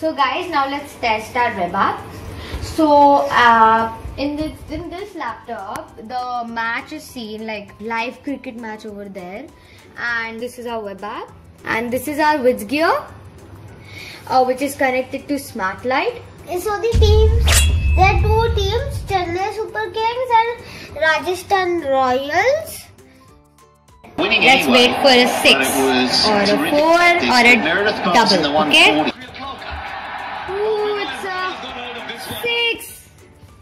So guys, now let's test our app. So uh, in this in this laptop, the match is seen like live cricket match over there, and this is our web app, and this is our Wiz Gear, uh, which is connected to Smart Light. So the teams, there are two teams, Chennai Super Kings and Rajasthan Royals. Winning Let's anyway, wait for a six or a four or a scored Meredith in double, the okay? 140. Ooh, it's a six.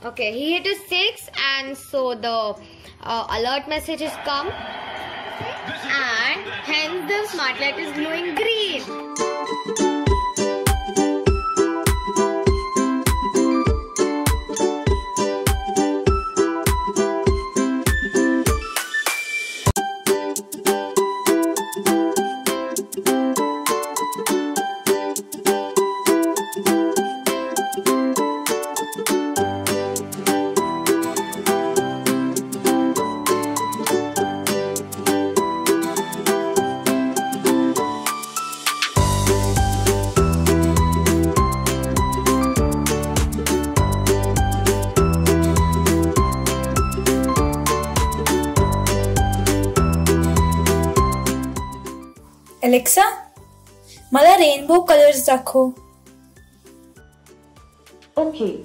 Okay, he hit a six, and so the uh, alert message has come, and hence the smart light is glowing green. Alexa मला rainbow colours दाखव Okay,